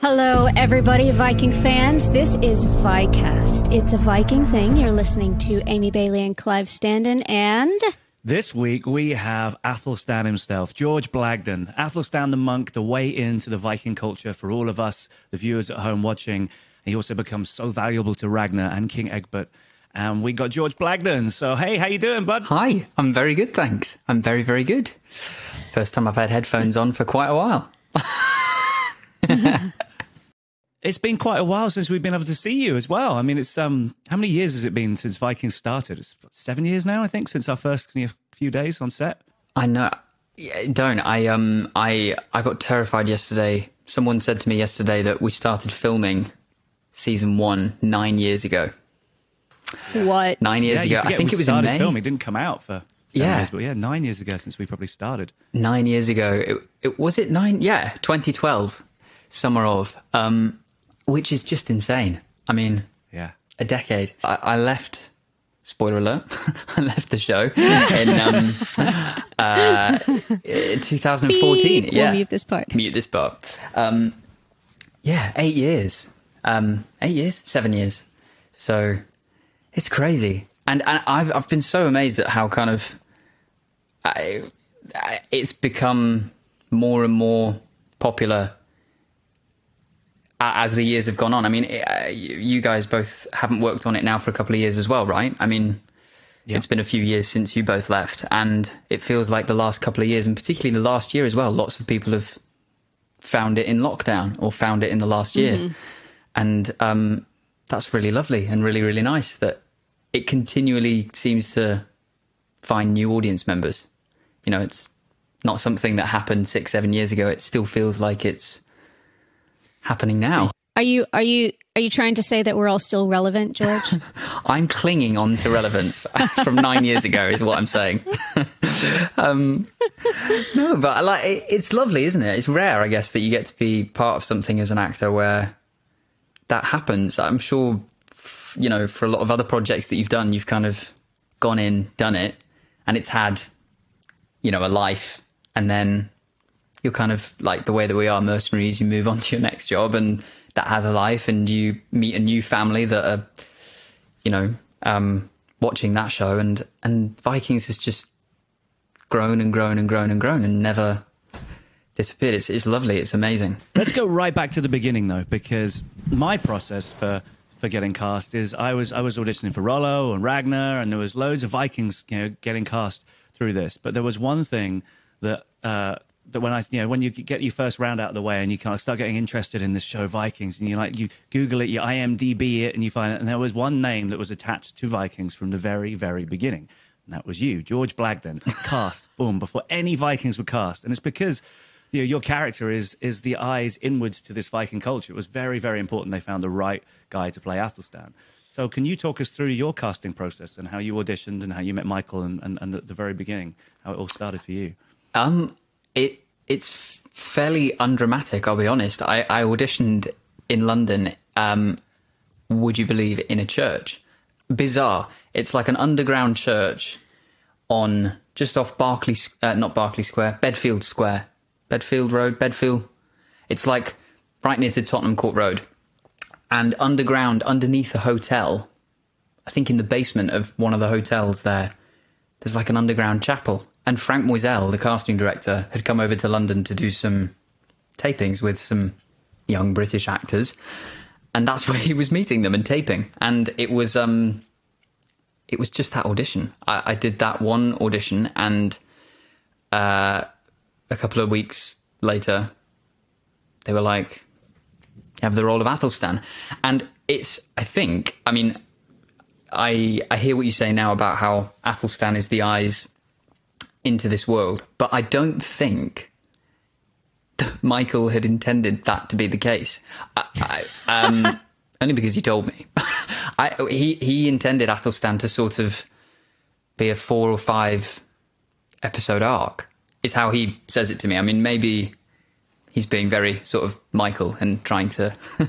Hello, everybody, Viking fans. This is Vikcast. It's a Viking thing. You're listening to Amy Bailey and Clive Standen, and This week we have Athelstan himself, George Blagden. Athelstan the monk, the way into the Viking culture for all of us, the viewers at home watching. He also becomes so valuable to Ragnar and King Egbert. And we got George Blagden. So hey, how you doing, bud? Hi, I'm very good, thanks. I'm very, very good. First time I've had headphones on for quite a while. It's been quite a while since we've been able to see you as well. I mean, it's um, how many years has it been since Vikings started? It's seven years now, I think, since our first few days on set. I know. Yeah, don't. I um I I got terrified yesterday. Someone said to me yesterday that we started filming season 1 9 years ago. what? 9 years yeah, ago. I think it was in started May. filming. It didn't come out for seven Yeah. years, but yeah, nine years ago since we probably started. 9 years ago. It, it was it 9? Yeah, 2012. Summer of um which is just insane. I mean, Yeah. a decade. I, I left. Spoiler alert! I left the show in um, uh, 2014. Beep. Yeah, We'll mute this part. mute this part. Um, yeah, eight years. Um, eight years, seven years. So it's crazy, and, and I've I've been so amazed at how kind of I, I, it's become more and more popular a- as the years have gone on. I mean, uh, you you guys both haven't worked on it now for a couple of years as well, right? I mean, it's been a few years since you both left, and it feels like the last couple of years, and particularly the last year as well, lots of people have found it in lockdown or found it in the last year. And um, that's really lovely and really, really nice that it continually seems to find new audience members. You know, it's not something that happened six, seven years ago. It still feels like it's happening now. Are you are you are you trying to say that we're all still relevant, George? I'm clinging on to relevance from nine years ago, is what I'm saying. um, no, but I like it, it's lovely, isn't it? It's rare, I guess, that you get to be part of something as an actor where that happens. I'm sure, you know, for a lot of other projects that you've done, you've kind of gone in, done it, and it's had, you know, a life, and then you're kind of like the way that we are mercenaries. You move on to your next job, and that has a life, and you meet a new family that are, you know, um, watching that show, and and Vikings has just grown and grown and grown and grown, and never disappeared. It's it's lovely. It's amazing. Let's go right back to the beginning though, because my process for for getting cast is I was I was auditioning for Rollo and Ragnar, and there was loads of Vikings, you know, getting cast through this. But there was one thing that uh, that when I you know when you get your first round out of the way and you kind of start getting interested in this show Vikings, and you like you Google it, you IMDb it, and you find it, and there was one name that was attached to Vikings from the very very beginning. And that was you, George Blagden, cast, boom, before any Vikings were cast. And it's because you know, your character is is the eyes inwards to this Viking culture. It was very, very important they found the right guy to play Athelstan. So can you talk us through your casting process and how you auditioned and how you met Michael and, and, and at the very beginning, how it all started for you? Um, it it's fairly undramatic. I'll be honest. I, I auditioned in London. Um, would you believe in a church? Bizarre. It's like an underground church on just off Barclay, uh, not Barclay Square, Bedfield Square, Bedfield Road, Bedfield. It's like right near to Tottenham Court Road, and underground, underneath a hotel. I think in the basement of one of the hotels there, there's like an underground chapel. And Frank Moiselle, the casting director, had come over to London to do some tapings with some young British actors. And that's where he was meeting them and taping. And it was um it was just that audition. I, I did that one audition and uh a couple of weeks later they were like, have the role of Athelstan. And it's I think, I mean, I I hear what you say now about how Athelstan is the eyes into this world, but I don't think Michael had intended that to be the case. I, I, um, only because he told me. I, he he intended Athelstan to sort of be a four or five episode arc. Is how he says it to me. I mean, maybe he's being very sort of Michael and trying to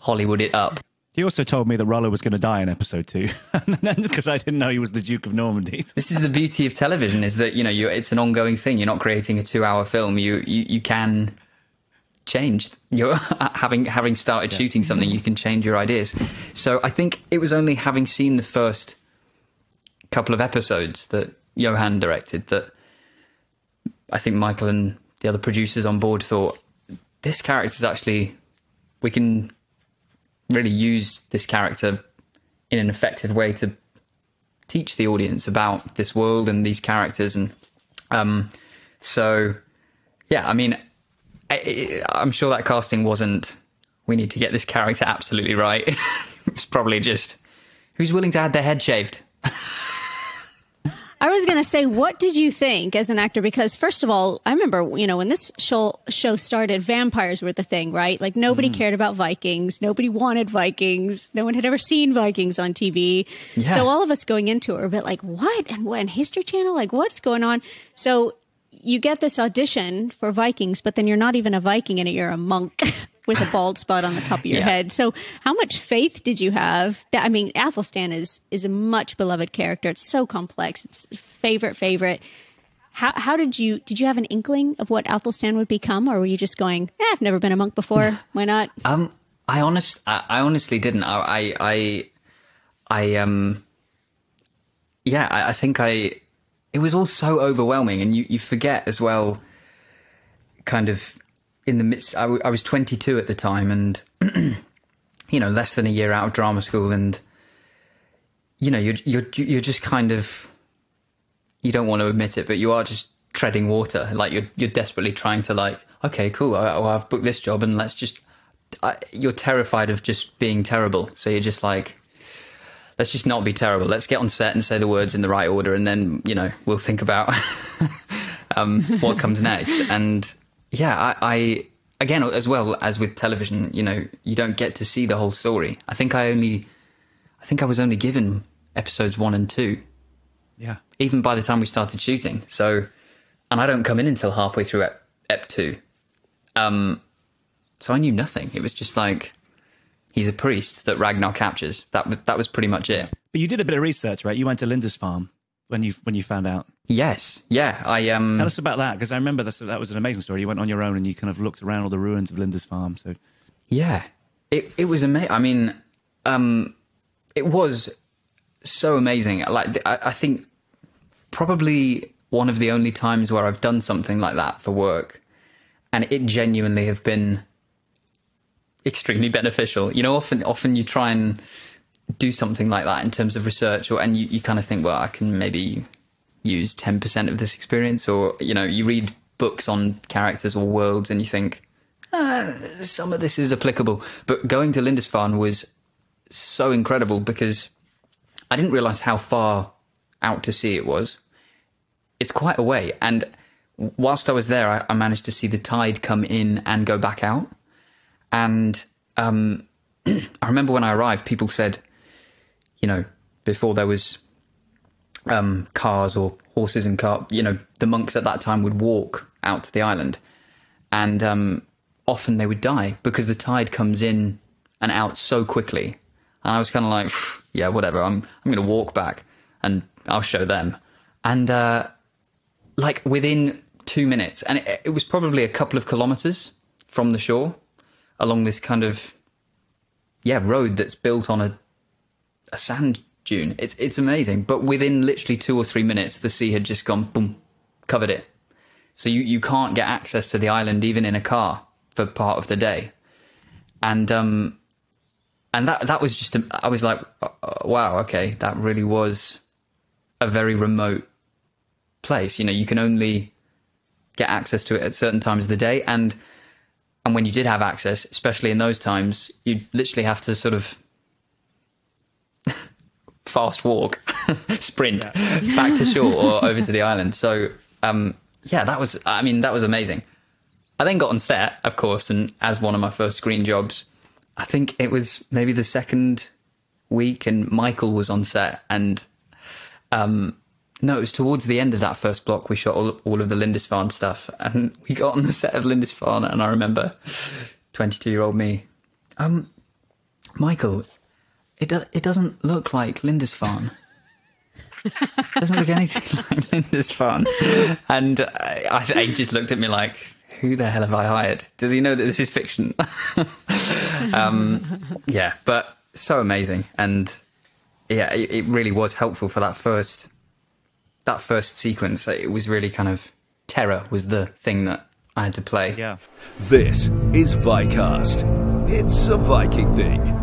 Hollywood it up. He also told me that Rollo was going to die in episode two because I didn't know he was the Duke of Normandy. This is the beauty of television: is that you know you, it's an ongoing thing. You're not creating a two-hour film. You you you can change. You're having having started yeah. shooting something, you can change your ideas. So I think it was only having seen the first couple of episodes that Johan directed that I think Michael and the other producers on board thought this character is actually we can really use this character in an effective way to teach the audience about this world and these characters and um, so yeah i mean I, i'm sure that casting wasn't we need to get this character absolutely right. It's probably just who's willing to have their head shaved I was going to say, what did you think as an actor? Because first of all, I remember, you know, when this show show started, vampires were the thing, right? Like nobody mm. cared about Vikings, nobody wanted Vikings, no one had ever seen Vikings on TV. Yeah. So all of us going into it were a bit like, what? And when History Channel? Like, what's going on? So you get this audition for Vikings, but then you're not even a Viking in it; you're a monk. with a bald spot on the top of your yeah. head. So, how much faith did you have? That I mean, Athelstan is is a much beloved character. It's so complex. It's favorite favorite. How how did you did you have an inkling of what Athelstan would become, or were you just going, eh, "I've never been a monk before. Why not?" um, I honest I, I honestly didn't. I I I, I um, yeah, I, I think I. It was all so overwhelming, and you you forget as well, kind of in the midst. I, w- I was 22 at the time, and you know, less than a year out of drama school, and you know, you're you're you're just kind of you don't want to admit it, but you are just treading water. Like you're you're desperately trying to like, okay, cool, I, well, I've booked this job, and let's just. I, you're terrified of just being terrible, so you're just like, let's just not be terrible. Let's get on set and say the words in the right order, and then you know we'll think about um, what comes next. And yeah, I, I again as well as with television, you know, you don't get to see the whole story. I think I only, I think I was only given episodes one and two. Yeah. Even by the time we started shooting, so, and I don't come in until halfway through ep, ep two. Um, so I knew nothing. It was just like he's a priest that Ragnar captures. That that was pretty much it. But you did a bit of research, right? You went to Lindisfarne when you when you found out. Yes, yeah. I um. Tell us about that because I remember that that was an amazing story. You went on your own and you kind of looked around all the ruins of Lindisfarne. So, yeah, it it was amazing. I mean, um, it was so amazing. Like I, I think probably one of the only times where I've done something like that for work, and it genuinely have been extremely beneficial. You know, often often you try and do something like that in terms of research, or and you, you kind of think, well, I can maybe use 10% of this experience or you know you read books on characters or worlds and you think ah, some of this is applicable. But going to lindisfarne was so incredible because i didn't realize how far out to sea it was. It's quite a way and whilst i was there i, I managed to see the tide come in and go back out. And um, i remember when i arrived people said you know before there was um, cars or horses and car. You know, the monks at that time would walk out to the island, and um, often they would die because the tide comes in and out so quickly. And I was kind of like, yeah, whatever. I'm I'm going to walk back and I'll show them. And uh, like within two minutes, and it, it was probably a couple of kilometers from the shore along this kind of yeah road that's built on a a sand dune. It's it's amazing. But within literally two or three minutes, the sea had just gone boom, covered it. So you, you can't get access to the island even in a car for part of the day. And um and that that was just I was like uh, wow, okay, that really was a very remote place. You know, you can only get access to it at certain times of the day and and when you did have access, especially in those times, you literally have to sort of fast walk, sprint yeah. back to shore or over to the island. So, um, yeah, that was, I mean, that was amazing. I then got on set, of course, and as one of my first screen jobs, I think it was maybe the second week, and Michael was on set. And um, no, it was towards the end of that first block we shot all, all of the Lindisfarne stuff. And we got on the set of Lindisfarne, and I remember 22 year old me, um, Michael, it do, it doesn't look like Lindisfarne. it doesn't look anything like Lindisfarne. And I, I, just looked at me like, who the hell have I hired? Does he know that this is fiction? um, yeah, but so amazing, and yeah, it, it really was helpful for that first that first sequence. It was really kind of terror was the thing that I had to play. Yeah. This is Vikcast. It's a Viking thing.